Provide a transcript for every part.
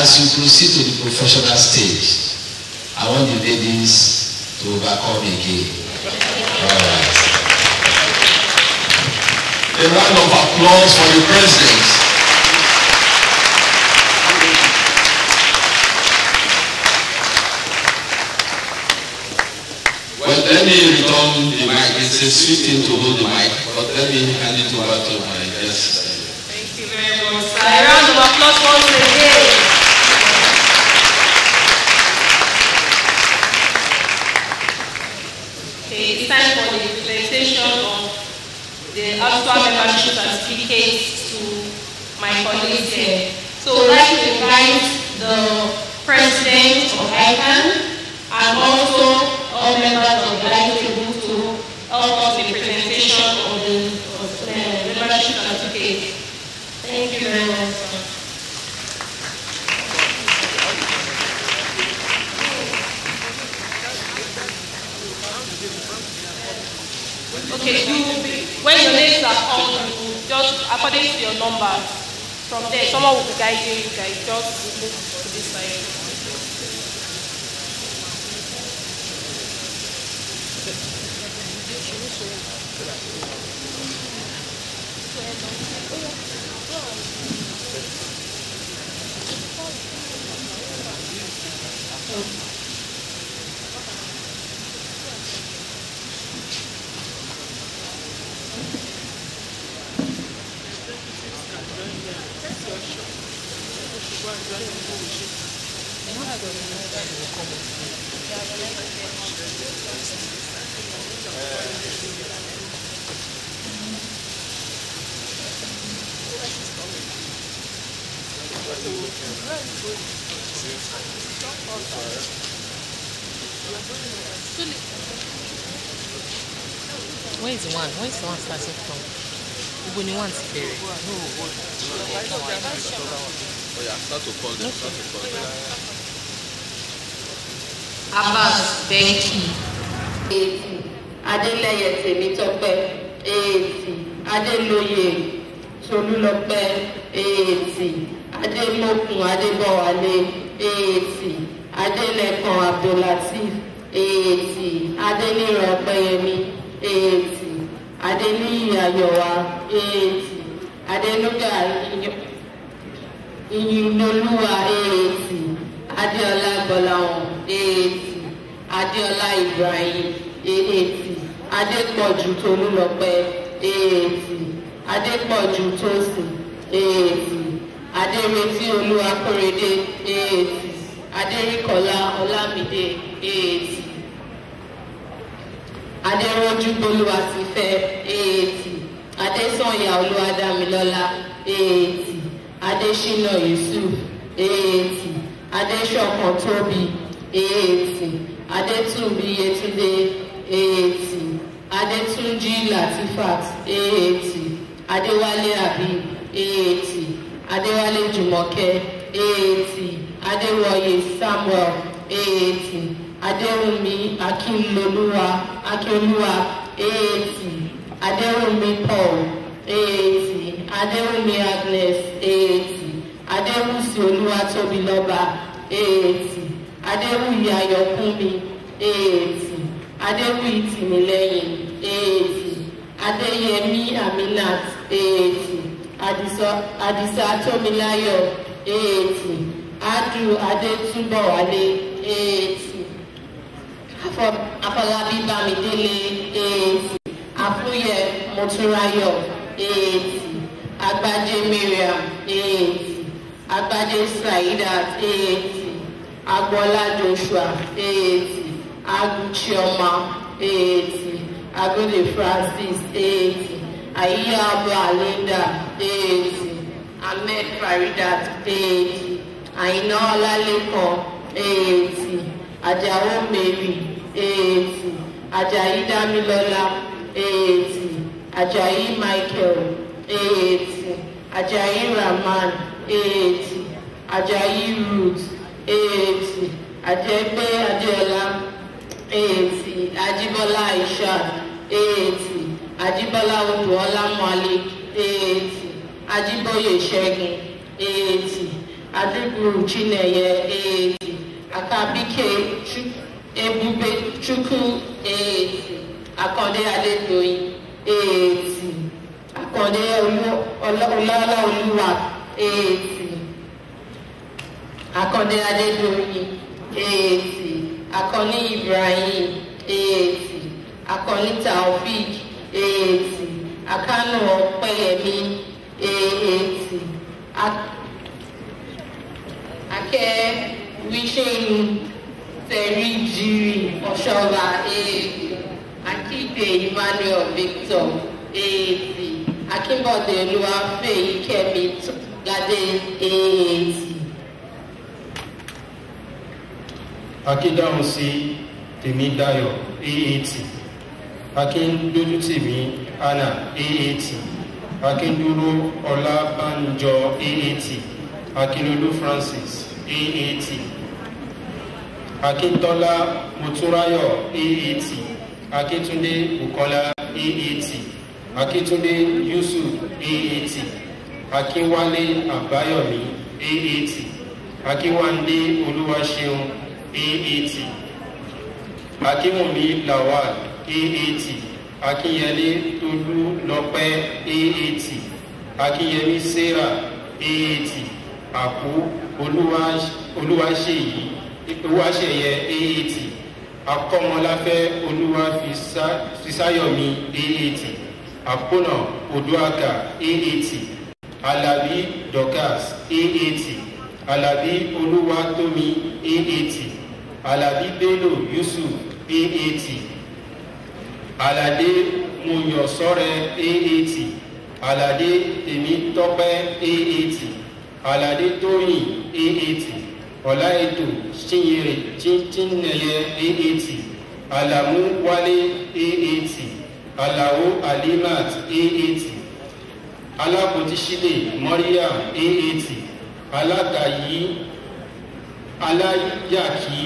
as you proceed to the professional stage, I want the ladies to overcome again. All right. A round of applause for the president. Well, let me return the mic. It's a sweet thing to hold the mic, but let me hand it over to my guest. Thank you very much. A round of applause once again. Okay, it's time for the presentation of the actual membership certificates to my colleagues here. So I'd like to invite the president of ICANN and also all members of the ICANN Okay, you, when your names are called, you just according to your numbers. From there, someone will be guiding you guys. Just move to this side. Where is the one? Where is the one starting from? Ibo ni one ti bẹ̀rẹ̀? Oh yeah, start to call them, start to call them. Abbas Becky. Eighty. Adélẹ́yẹ Tèmítọ́pẹ́. Eighty. Adélóyè Tolúlọpẹ́. Eighty. Adémọ́kun Adébọ̀wálé. Eighty. Adélẹ́kan Abdulateef. Eighty. Adéníran Ọpẹ́yẹmí. Eighty. Adéníyì Ayọ̀wá. Eighty. Adénúgà Ìyìnlólúwa. Eighty. Adéọlá Gbọ́láhàn. Eighty. Adéọlá Ibrahim. Eighty. Adépọ̀jù Tolúlọpẹ́. Eighty. Adépọ̀jù Tósìn. Eighty. Adéretí Olúwakóredé. Eighty. Adéríkọlá Ọlámídé. Eighty. Adéròjú Bolúwatifẹ́. Eighty. Adésànyà Olúwadámilọ́lá. Eighty. Adéṣínà Yusuf. Eighty. Adéṣọ̀kan Tóbi. Eighty. Adétúnbí Yétúndé. Eighty. Adétúnjí Latifat. Eighty. Adéwálé Habib. Eighty. Adéwálé Jùmọ̀kẹ́. Eighty. Adéwọyè Samuel. Eighty. Adéwùmí Akínlolúwa. Akínolúwa. Eighty. Adéwùmí Paul. Eighty. Adéwùmí Agnes. Eighty. Adéwùsì Olúwatóbilọ́ba. Eighty. Adéwùyí Ayọ̀kúnmi. Eighty. Adéwùyí Tìmílẹ́yìn. Eighty. Adéyẹmí Aminat. Eighty. Adisa Tómiláyọ̀. Eighty. Adu Adétúbọ̀wálé. Eighty. Afọ- Afọlábí Bámidélé. Eighty. Àfúyẹ Mọ́túnráyọ̀. Eighty. Agbájé Mariam. Eighty. Agbájé Saidat. Eighty. Agbọ́lá Joshua. Eighty. Aguchioma. Eighty. Agode Francis. Eighty. Ayiya Alinda. Eighty. Ahmed Faridat. Eighty. Àyìnà Ọlálékan. Eighty. Àjàó Mary. Eighty. Àjàyí Dámilọ́lá. Eighty. Àjàyí Michael. Eighty. Àjàyí Rahman. Eighty. Àjàyí Ruth. Eighty. Àjẹgbé Adéọlá. Eighty. Ajíbọ́lá Aishat. Eighty. Ajíbọ́lá Odùọlá Malik. Eighty. Ajíbóyè Ṣẹ́gun. Eighty. adúgbò chineye eighty akabike ebube chukwu eighty akande adedoyin Olú- Ọlá- ọlọ́lá olúwa eighty akande adedoyin eighty akọni ibrahim eighty akọni taofik eighty akanu ọpẹyẹmí eighty akẹ wíṣẹyìn tẹrí jìrì ọṣọba eighty akíde emmanuel victor eighty akínbọdé olúwàfẹyì kẹmi gàdé eighty. akídáhùn sí tèmídáyọ̀ aat akíndójútèmí anna aat akíndúró ọlábànjọ aat akínolú francis aat akíntọ́lá motúnráyọ̀ aat akíntúndé bukola aat akíntúndé yusuf aat akínwálé àbáyọ̀mí aat akínwándé olúwaṣeun aat akínwùmí lawal aat akínyẹlé tolúlọpẹ aat akínyẹmí sarah aat àkú olúwaṣeyí olúwaṣeyẹ aat akọmọláfẹ olúwafisayọmí aat àpọnà odúàkà aat alábí dorcas aat alábí olúwatómi aat alábí bello yusuf aat aládé muyọsọrẹ aat aládé tèmítọpẹ aat aládé tóyìn aat ọláètò ṣínyẹrẹ chíńchínnẹyẹ aat alamu wálé aat alao alimat aat alákòtísílẹ mọríyàm aat alága yìí aláyàkí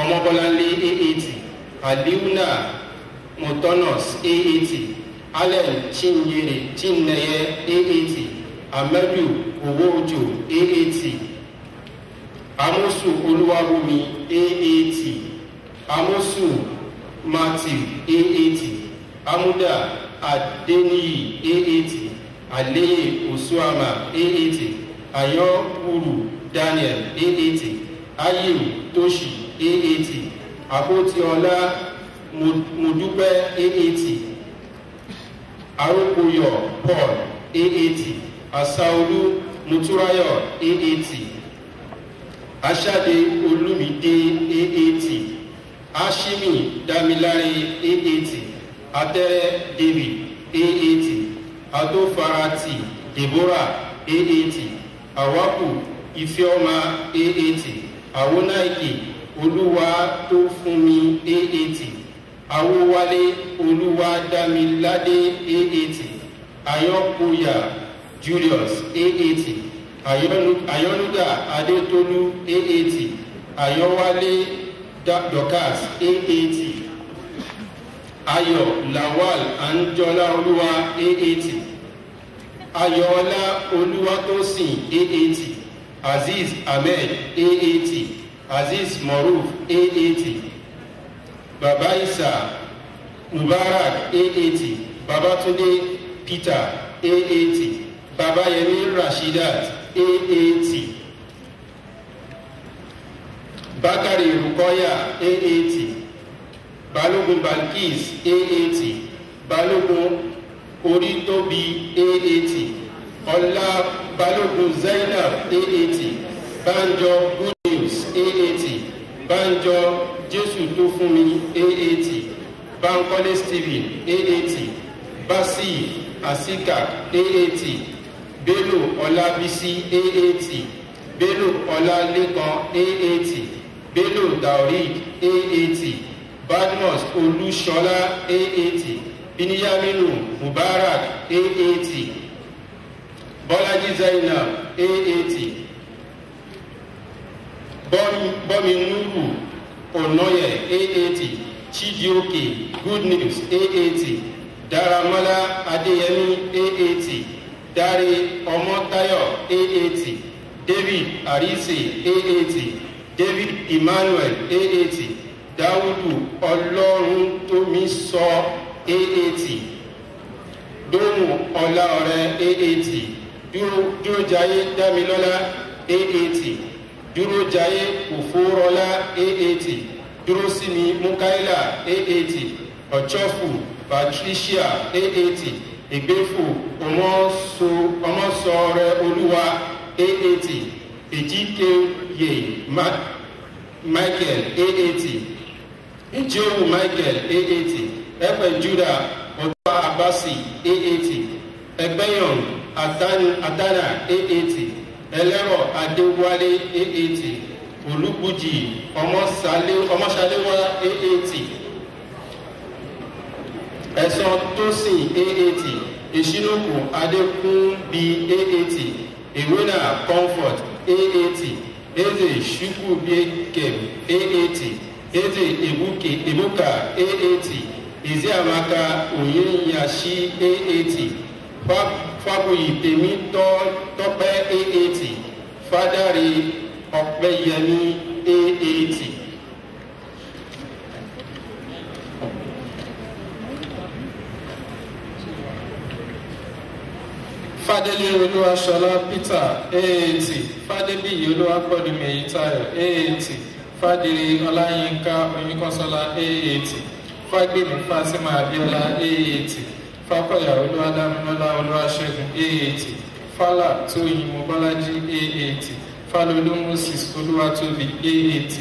ọmọbọláńlé aat aliuna motonos aat allen chinyere chinneye aat amadu owóojo aat amosu olúwabùnmi aat amosu matthew aat amuda adeniyi aat aleye osuama aat ayọkuru daniel aat ayim toshi aat àpótíọlá mọdúpẹ aat arókòyọ paul aat asaolu mutúráyọ aat aṣáde olùmídé aat ashimi damilare aat atẹrẹ david aat adófarati deborah aat awaku ifeoma aat awonaike olúwa tó fún mi aat awówálé olúwa dámiládé aat ayọ́kóyà julius aat ayọ́núgà adétolú aat ayọ́wálé dorcas aat ayọ̀ lawal anjọ́lá olúwa aat ayọ̀ọ́lá olúwatósìn aat azeez ahmed aat azeez moruf aat baba isa mubarak aat babatunde peter aat babayemi rashidat aat bakari rukoya aat balogun balkis aat balogun oritobi aat ọlá balogun zainab aat banjo good news aat banjo jésù tó fún mi aat bankole stephen aat basi asika aat bello ọlábísí aat bello ọlálẹkan aat bello taorik aat badmus olúṣọlá aat biniyaminu mubarak aat bọ́lájí zainab aat bọ́mi nuru onoye aat chidioke good news aat daramola adeyemi aat dare ọmọtayo aat david arise aat david emmanuel aat dáwùdù ọlọ́run tómi sọ aat dóhùn ọláọrẹ aat dúrójayé dámilọ́lá aat dúrójayé òfórọlá aat dúrósími mukaila aat ọ̀chọ́fù patricia aat ìgbéfò ọmọsọrẹ olúwa aat èjìkéyè michael aat ìjẹ́wò michael aat ẹ̀pẹ̀ juda ọ̀tọ́ abasi aat ẹgbẹ́yàn adana aat ẹlẹ́rọ adéwálé aat olùgbùjì ọmọṣaléwá aat ẹ̀sán tósìn aat ìṣínúkù adékúnbí aat ìwénà comfort aat eze chukwubikem aat eze ebuke ebuka aat ezeamaka onyenyashi aat fabuyi tèmi tọpẹ aat fadari ọpẹyẹmí aat. Fadeli olúwaṣọlá peter aat fadébíyì olúwapọ̀dùmí èyítayọ aat fadiri ọláyínká oyinkanṣọlá aat fagbemi fatima abiola aat fakọyà olúwadámilọlá olúwaṣẹgun aat fálà tóyin mobọlájí aat falolú moses olúwatóbi aat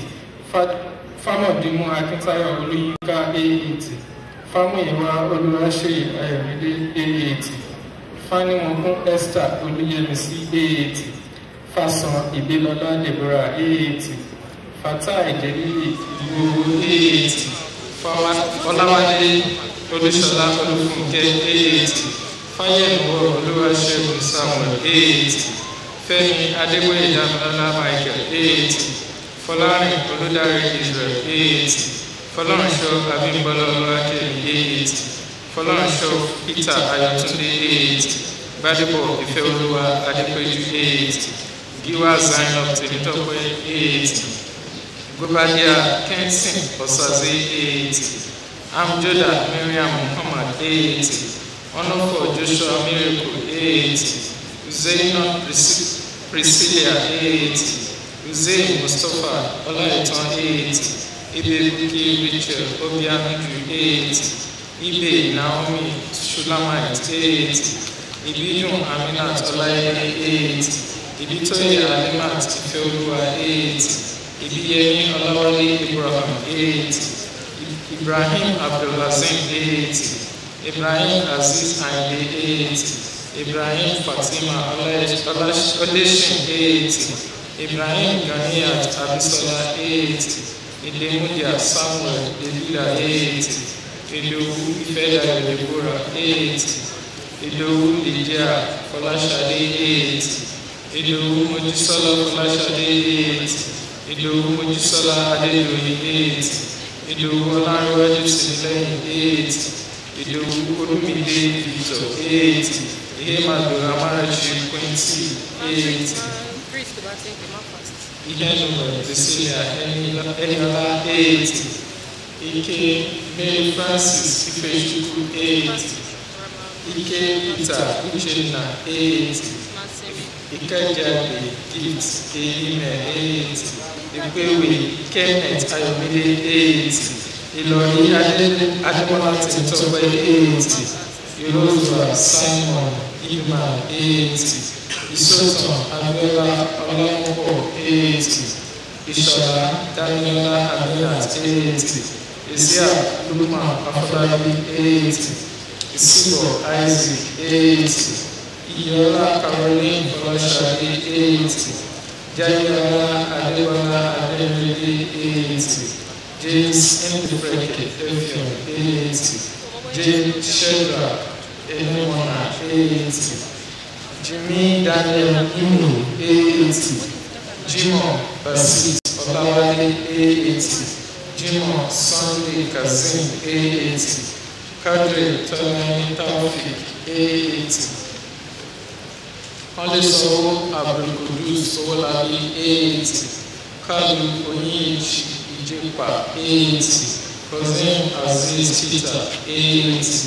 fámọdínmú akíntayọ olúyínká aat fámúyíwá olúwaṣeyì ayọmídé aat faniwọnkún esther olùyẹmísí aat fasan ìbílọlá deborah aat fatai jẹlílì ìgbòho aat ọláwálé olùṣọlá olùfúnkẹ aat fáyẹmùwọ olúwaṣẹgun samuel aat fẹmi adégbòye dàmílọlá michael aat fọlárin olùdarí israel aat fọlọ́runṣọ́ abímbọ́lá olúwakẹ́ aat fọlọ́runṣọ́ peter ayọ̀túndé aat gbadebo ìfẹ́olúwa adépẹ́jú aat giwa zainab tèmítọ́pẹ́ aat gobadia kenson ọ̀sàzé aat amjoda miriam muhammad aat ọ̀nàfọ̀ joshua miracle aat zainab priscilla aat uzain mustapha ọláìtàn aat ibebuki rachel obianuju aat ibe naomi shulamite aat ìbídùn aminat ọláyẹyẹ eight ìbítóyè alimat ìfẹ́olúwa eight ìbíyẹmí ọlọ́wọ́lé ibrahim eight ibrahim abdulhasan eight ibrahim aziz ayinde eight ibrahim fatima ọlẹ́sìn eight ibrahim ganiyat abisola eight ìdèmúdíà samuel delila eight ìdòwú ìfẹ́dàgbẹ̀ deborah eight ìdòwú lydia fọláṣadé eight ìdòwú mojísọ́lá fọláṣadé eight ìdòwú mojísọ́lá adédọ̀yìn eight ìdòwú ọlárẹ̀wájú sílẹ̀yìn eight ìdòwú olúmídé victor eight ìhémàdò amárachi quincy eight ìhẹ́nùmọ̀ cecilia ẹnìọlá eight ike Mary Francis Ifechukwu 80 Ike Peter Uchenna 80 Ikejade Gift Eyime 80 Ìpéwì Kenneth Ayọ̀mídé 80 Ìlọrin Adébọ́lá Tìtọ́pẹ́ 80 Yorùbá Simon Ima 80 Ìsọ̀tàn Abiola Ọlọ́pọ̀ 80 Ìṣọ̀lá Dáníọ́lá Abiola 80. Esse é Luma Afolabi Eite, Sibo é Isaac Eite, Iola Caroline Bolachari Eite, Jayola Adebola Ademeli Eite, James M. Frank Evian Eite, James Shedrack Enemona Jimmy Daniel Inu Eite, Jimon Basis Olawale Eite, jimoh sunday kazeem eight kadri tọ́lẹ́yìn taofik eight kọ́lé sanwó abdulkudus owólabí eighty kálù oyinji ìjẹpà eighty cousin aziz peter eighty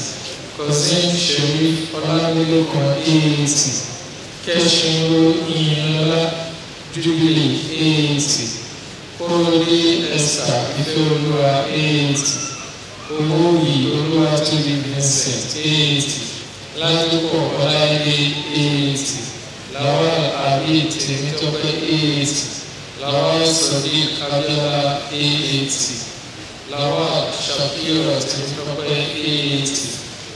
cousin sheriff ọlámilékan eighty kẹ́sìnrò ìyìnlá jubilee eighty kórólé esther ìfẹ́olúwa eighty owóyì olúwatóbi vincent eighty ládùúgbò ọláìdé eighty lawal abid tèmítọ́pẹ́ eighty lawal sadiq abiola eighty lawal shakira tèmítọ́pẹ́ eighty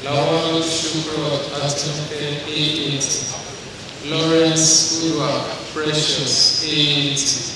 lawal shukrot atunke eighty lawrence udwa precious eighty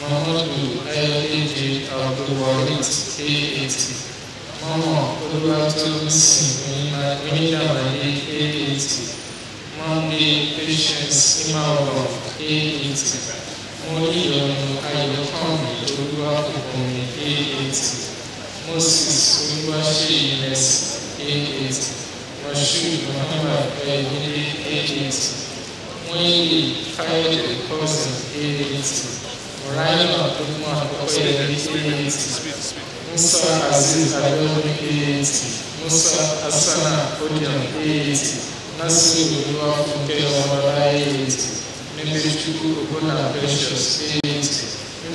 muhammadu ayọdẹjẹ abdulwarit eighty mọ́mọ́ olúwatósìn onídàmọ́lé eighty monday patience imawa eighty mọ́níyọ̀nù ayọ̀kànmí olúwakùnkùnmí eighty moses olúwaṣeyìnẹsì eighty moshood muhammad ayọ̀dẹ eighty wíńlì káyọ̀dé cousin eighty Moraima topluma hakosele experience. Musa Aziz Ayoni Eeti. Musa Asana Odion Eeti. Nasiru Duafunkewa Mara Eeti. Nemechukwu Ogbona Precious Eeti.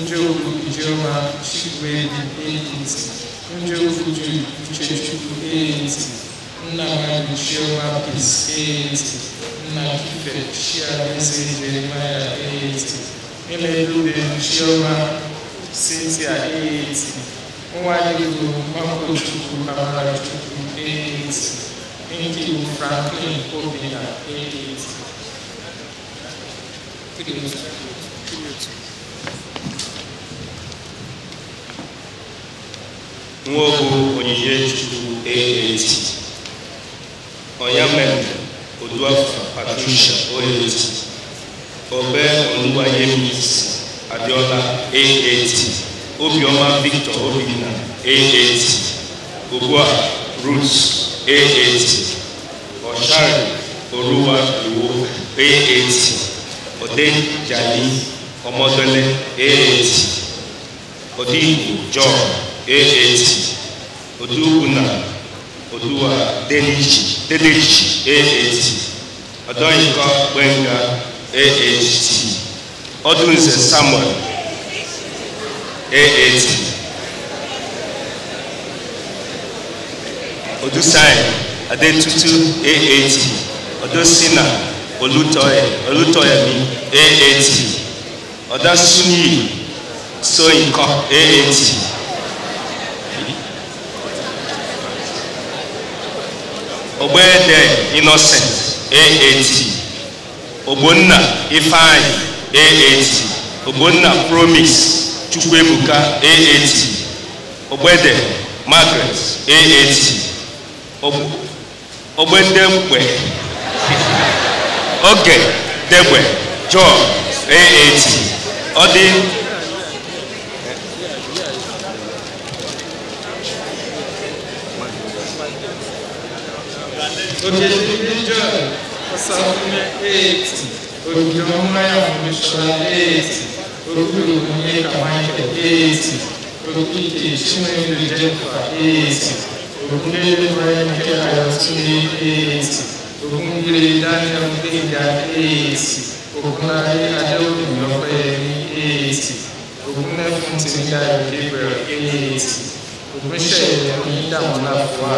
Njoku Ijeoma Chigwedi Eeti. Njoku Ju Uchechukwu Eeti. Nna Mmadụ Chioma Peace Eeti. Nna Kife Chiamezie Jeremiah Eeti. Ele de Chioma, Cynthia Eiti, Nwanyego e Amarachukwu Eiti, Ndiwu Franklin Obina Eiti. Nwoke onyinye Chukwu Eiti, Onyamme Oduafa Patricia Oeti. Obe oluwayemis abiola aat obioma victor obinna aat ogbua ruth aat ọ̀ṣàrì olúwa ìwò aat ọ̀dẹ́jàní ọmọdọ́lẹ̀ ọ̀dìgbò john aat odúwùnà odúwà dẹ́nìjì aat ọ̀dọ́yìnkọ́ gbẹ̀ngà aat ọdúnṣe samuel. Aat odúsáyẹ̀ adétútù aat ọdọsínà olùtọyẹ olùtọyẹmí aat ọdásúnyì sọyìnkọ aat ọgbẹẹdẹ innocent aat ogbonna ifeanyi aat ogbonna promise chukwuebuka aat ọgbẹẹdẹ margaret aat ogbendegbe oge degbe john aat ọdị Ogedebe John Ọ̀sàfúnmi eighty Ògìrọ̀mọ́yà Mùsùlùmí eighty Ogúrò Onyeka Michael eighty Ogídé Chinwendu Jennifer eighty Ògúndélé Mọ́yẹ́nìkẹ́ Ayọ̀túndé eighty Ògúngire Daniel Gbẹ̀ngà eighty Ògúnláyé Adéwòmí Ọ̀pẹ́yẹmí eighty Ògúnlẹ́fún Tìmídàyọ̀ Gabriel eighty Ògúnṣẹ̀yẹ Oyídàmọ́lá Fúwa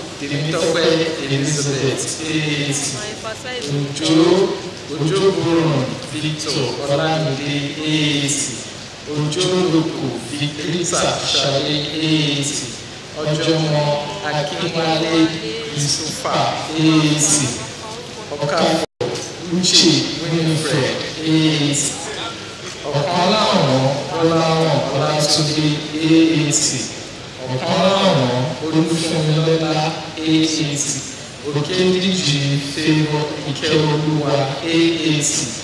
tèmítọ́pẹ́ elizabeth eight òjò òjòbùrùn victor ọlámídé eight òjò lóko victorita ṣàlẹ eight ọjọ́mọ akínwálé yusufa eight ọ̀kàfọ̀ uche winifred eight ọ̀kan láwọn ọláwọn ọlátúndé o por o Senhor dará esse, que ele feio e que o lugar é esse,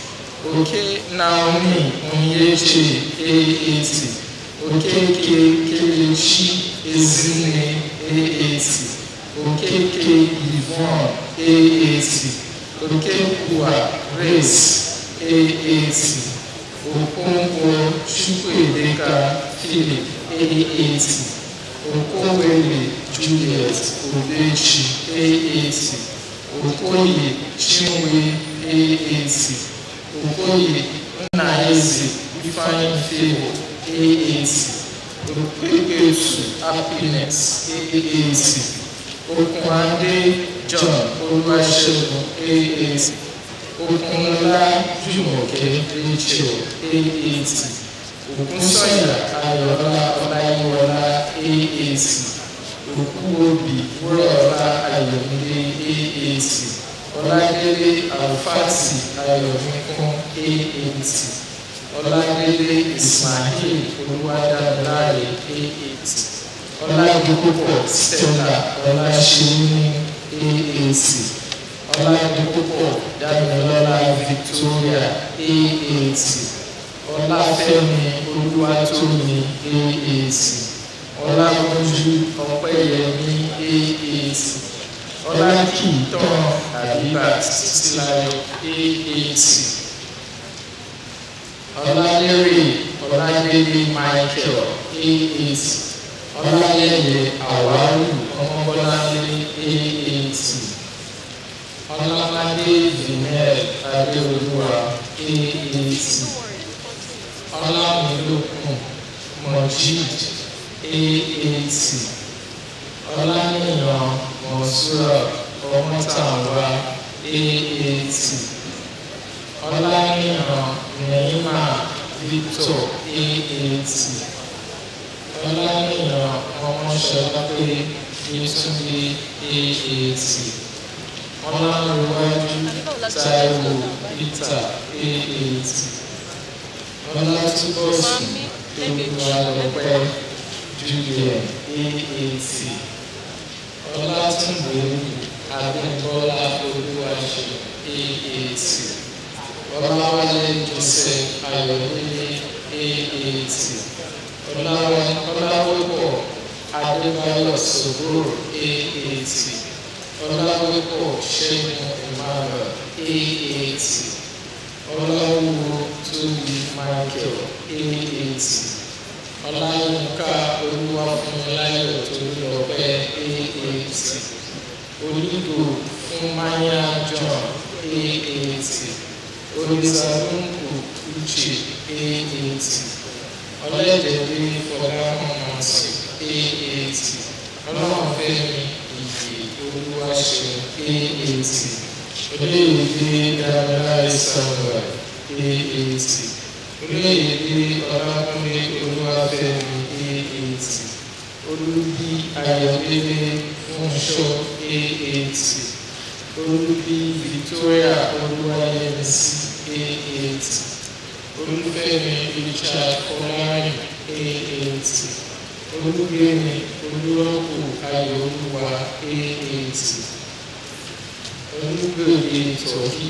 que Naomi unhete é esse, o que que ele te exime é esse, o que que Ivon é esse, que o res é esse, o Congo Chukwedeka Filipe é esse. Okowere juliet obechi aat okoye chinwe aat okoye nnaeze ifeanyi favour aat okpekesu happiness aat okunade john olúwaṣẹ́gun aat okunla jùmọ̀kẹ́ rachel aat ògúnsọ̀yà ayọ̀ọ́lá ọláyíwọlá aat òkúobì wúrọ̀ọ́lá ayọ̀mídé aat ọládélé alfati ayọ̀míkún aat ọládélé ismail olúwadámiláre aat ọládìpúpọ̀ stella ọláṣẹ́yìn aat ọládìpúpọ̀ dámilọ́lá victoria aat ọláfẹ́mi olúwatómi aat ọlámọjú ọpẹ́yẹmí aat ọlákìtàn àbíbà títílayọ̀ aat ọlálérè ọládélé michael aat ọlálẹ́yẹ àwárù ọmọbọ́láńlé aat ọlọ́mọdé vinel adéolúwa aat ọlámilókun mojid aat ọlánìyàn mọ̀súrà ọmọtàwá aat ọlánìyàn nẹ́yìmá victor aat ọlánìyàn ọmọṣọlápé yétúndé aat ọlárẹ̀wájú táíwò peter aat ọlátúbọ̀sùn tóbi julian aat ọlátúndéwù abímbọ́lá olúwaṣe aat ọláwálé joseph ayọ̀délé aat ọláwẹ́pọ̀ adébáyọ̀ sògbòrò aat ọláwẹ́pọ̀ ṣẹ́gun emmanuel aat ọláwúwo tóbi michael aat ọláyínká olúwàfúnmiláyọ̀ tolúlọpẹ́ aat olùdó fún maya john aat olùsàlùkù uche aat ọlẹ́dẹ̀ẹ́dẹ́ fọláhùnmáṣe aat ọlọ́mọfẹ́mi ìyè olúwaṣẹ aat olóyèdè dáadáa samuel aat olóyèdè ọlákúnlé olúwàfẹ́mi aat olúbí ayọ̀délé fúnṣọ́ aat olúbí victoria olúwayẹmísí aat olúfẹ́mi richard ọlárin aat olúgbẹ́mi olúrọ́pò ayọ̀olúwa aat olúgbèrè tọ́kì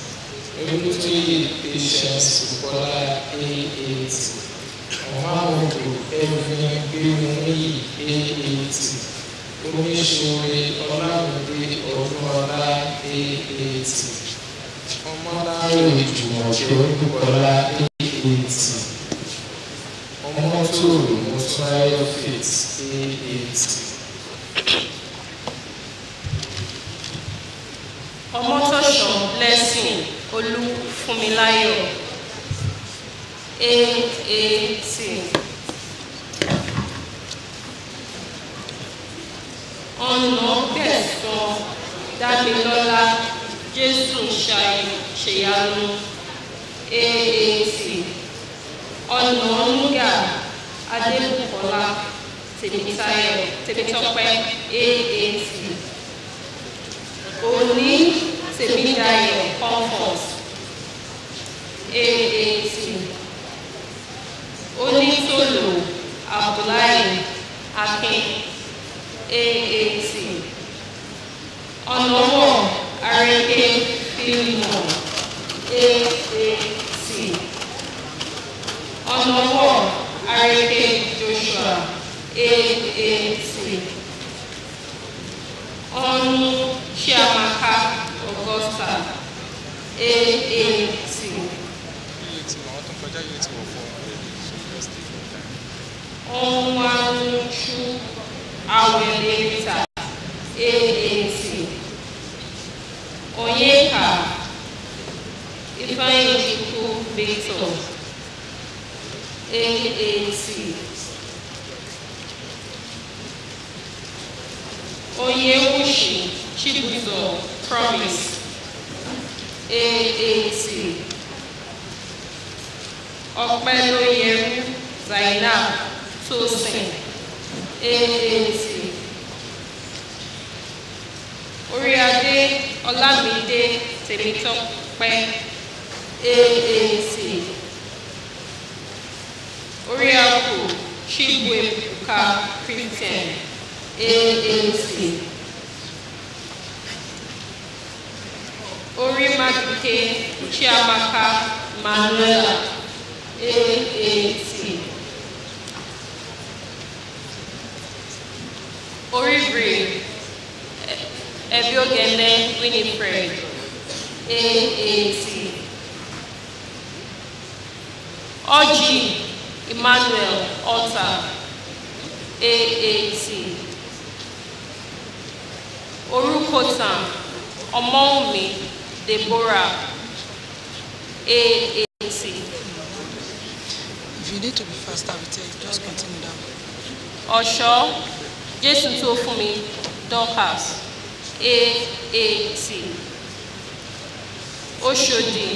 olùtóyè patience bukola aat ọ̀máwòdò ẹ̀fìn gbẹ̀mùníyì aat oníṣòwe ọlámídé ọdúnọlá aat ọmọláyò ìjùmọ̀kẹ́ olúkọlá aat ọmọtòrò mọ́túnráyọ̀ faith aat. ọmọtọ̀ṣọ́ blessing olúfúnmiláyọ̀. Aat ọ̀nà gbẹ̀sán dámilọ́lá jésù ṣèyanu aat ọ̀nà núgà adébùkọ́lá tèmítọ́pẹ́ aat òní tèmídayọ̀ comfort aat onítòlò abdullahi akin aat ọ̀nàwọ̀ arẹ́kẹ́ fílmọ̀ aat ọ̀nàwọ̀ arẹ́kẹ́ joshua aat ọnụ chiamaka augusta. Aat ọnwanchu awelita aat onyeka ifeanyichukwu victor. Aat Onyewushi Chibuzo Promise AAC Ọpẹ́lóyẹrú Zainab Tosin AAC Oríadé Ọlámídé Tèmítọ́pẹ́ AAC Oríakù Chibuebuka Christian AAC Orimadike Chiamaka Manuela AAC Oribri Ebiogene Winifred AAC Oji Emmanuel Alta AAC Orukotan Ọmọ́wùmí Deborah. AAC If you need to be faster, I will tell you. Just continue down. Ọ̀ṣọ́. Jésù tó fún mi. Dorcas. AAC Oṣòdì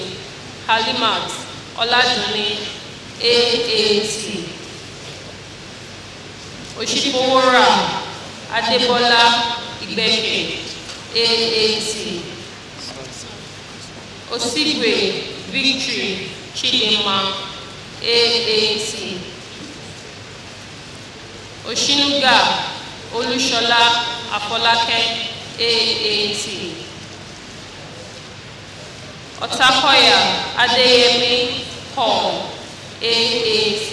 Halimat Ọládùnní. AAC Òṣìfowórà Adébọ́lá. Ìgbẹ́kẹ̀ AAC Osigwe Victory Chidinma AAC Òṣìnúgà Olúṣọlá Afọlákẹ́ AAC Ọ̀tákọ̀yà Adéyẹmí Paul AAC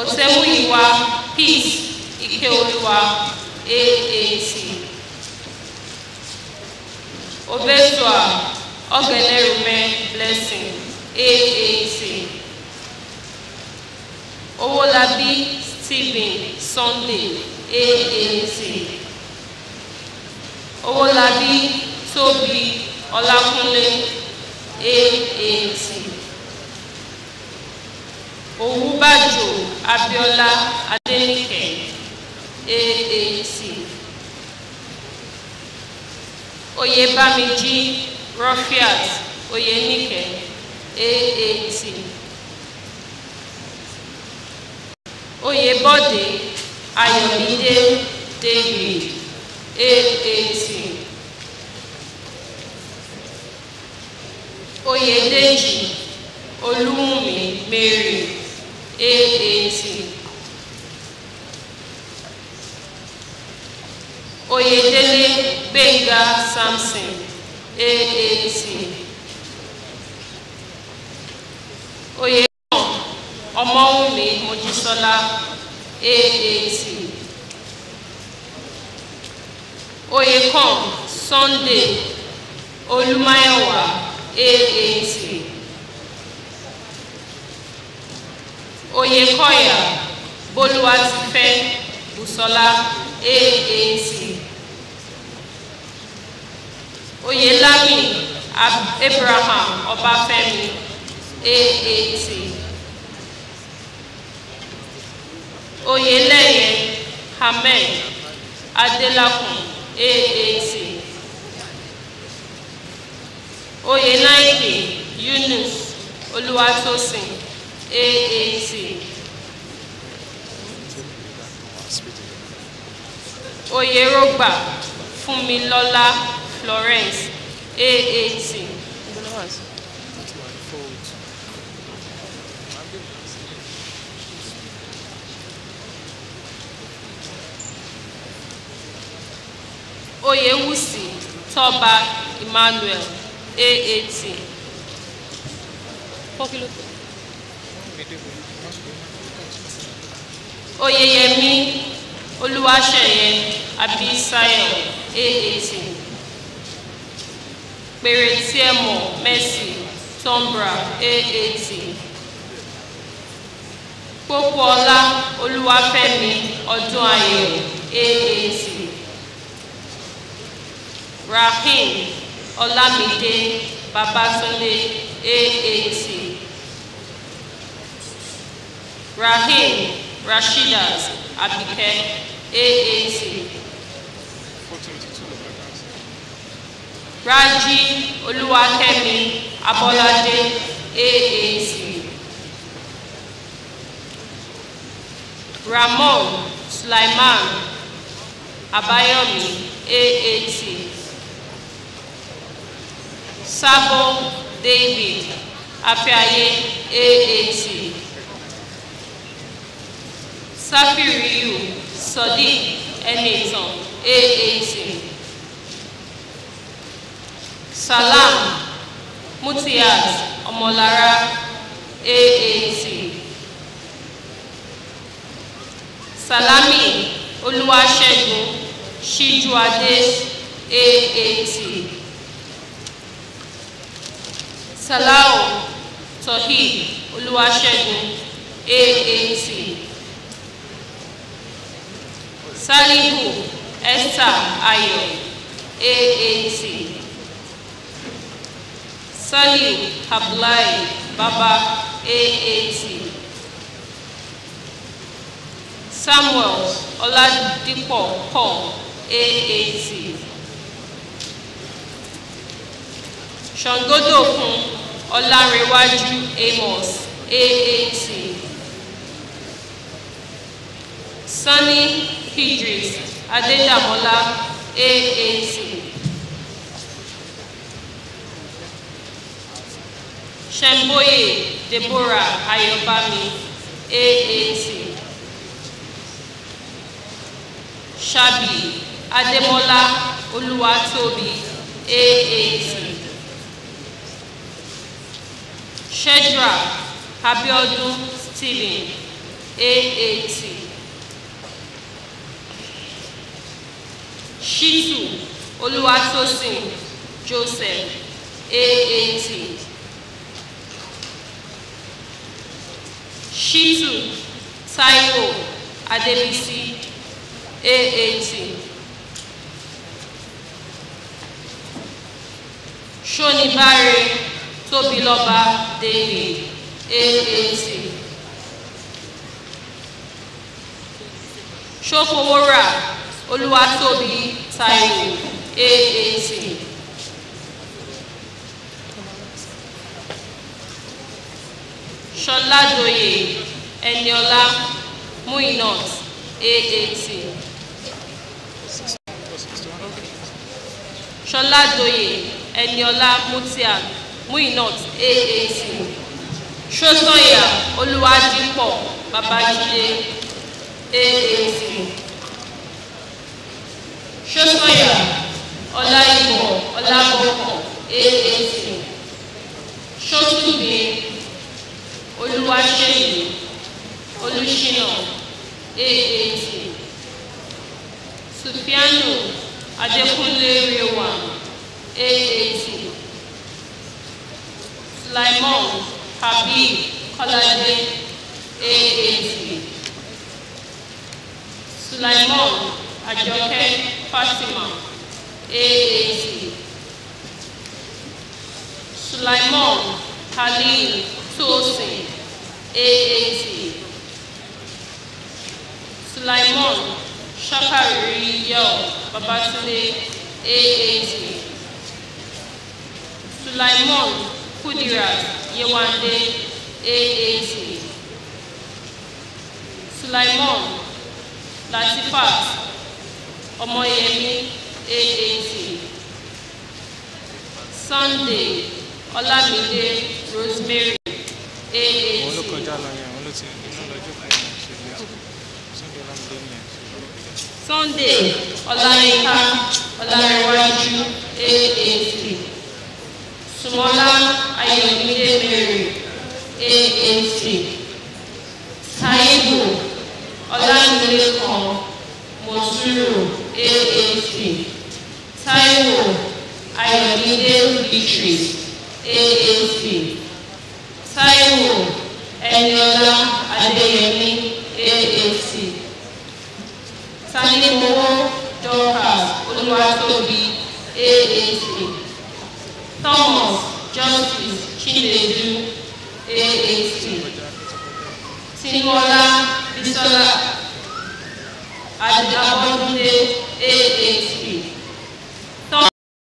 Ọ̀sẹ̀múyìwá Peace Ikeoluwa AAC Obesua Ọ̀gẹ̀nẹ̀rùmẹ Blessing AAC Owólabí Stephen Sunday AAC Owólabí Tóbi Ọlákúnlé AAC Òwúbàjò Abíọ́lá Adéníkẹ̀ AAC Oyèbámijí Rọ́fíàt Oyèníkẹ̀ AAC Oyèbọ́dé Ayọ̀mídé. David. AAC Oyèdèjì Olúwùmí Mary. AAC Oyèdélé Gbénga Samson AAC ọmọwùnmí mojísọ́lá aat oyèkàn sunday olùmáyọ̀wá aat oyèkọ̀yà bolúwatifẹ́ bùsọ́lá aat Ab- abraham ọbáfẹ́mi aat oyèlẹ́yẹ ahmed adélakùn aat oyèláìkè yunus olúwatósìn aat oyèrògbà fúnmilọ́lá florence aat oyèwùsì tọ́ba emmanuel aat oyèyẹmí olúwaṣeyẹ abisayo aat pèrètíẹmọ mercy tombra aat pópóọlá olúwafẹ́mi ọdúnayọ̀ aat rahim ọlámídé babátúndé aat rahim rasheedat abike aat raji olúwakẹ́mi abọ́ládé aat ramon sulaiman abayomi aat sabo david afeaye aat safiriyu sodiq ẹnìtàn aat salam. Mutiat ọmọlára aat salami olúwaṣẹ́gun ṣíjúadé aat salau tohid olúwaṣẹ́gun aat salihu esther ayọ̀ aat saliu abdullahi baba aat samuel ọládípọ̀ paul aat ṣàngódòkun ọlárẹ̀wájú amos aat sani idris adédàmọ́lá aat ṣẹ̀ǹbóyè deborah ayọ̀bámi aat ṣàbí adémọ́lá olúwatóbi aat shedra abiodun stephen aat shitu olúwatósìn joseph aat shitu taiwo adebisi aat sonibare tobiloba david aat sofowora olúwatóbi taiwo aat sọládòye ẹniọlá muinat aat sọládòye ẹniọlá mutian muinat aat sọsọyà olúwadípọ babájídé aat sọsọyà ọláìmọ ọlábọkọ aat Olúwaṣeyì Olúṣínà aat Sufiano Adékúnlé Rewa aat Sulaimon Habib Kọ́ládé aat Sulaimon Àjọkẹ́ Fatima aat Sulaimon Halil. Tosin, AAC. Sulaimon. Shakari. Yo. Babatunde, AAC. Sulaimon. Kudirat Yewande, AAC. Sulaimon. Latifat. Omoyemi, AAC. Sunday. Olamide. Rosemary, òun ló kọjá lọ yẹn òun ló ti inú lọ́jọ́ kan yẹn bí sunday ọlámídé nìyẹn. Sunday Ọláyínká Ọlárẹ̀wájú AAC. Sùmọ́lá Ayọ̀mídé Mary AAC. Taibu Ọlámilékan Mọ̀súrù AAC. Táíwò Ayọ̀mídé Beatrice AAC. Táíwò Ẹniọlá Adéyẹmí AAC. Sanimowo Dorcas Olúwatóbi AAC. Thomas Justice Chinedu AAC. Tinola Bisola Adabodunde AAC.